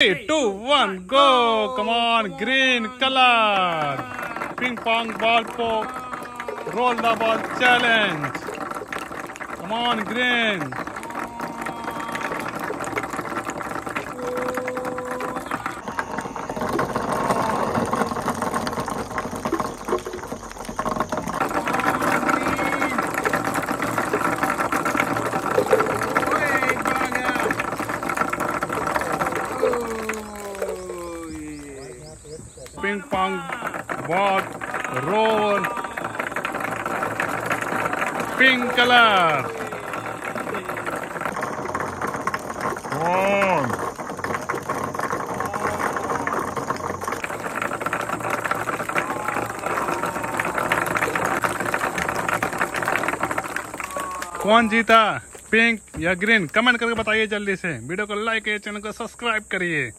Three, two, one, go! Come on, green color. Ping pong ball poke. Roll the ball challenge. Come on, green. Ping pong ball roll pink colour. On. कौन जीता pink या green? Comment करके बताइए जल्दी से। Video को like करिए channel को सब्सक्राइब करिए।